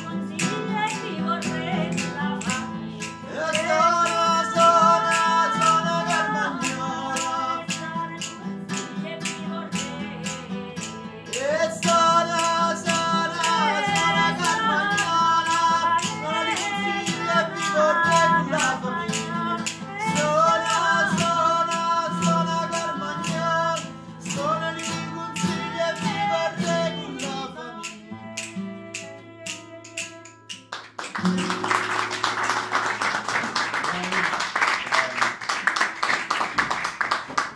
Deus. La famiglia.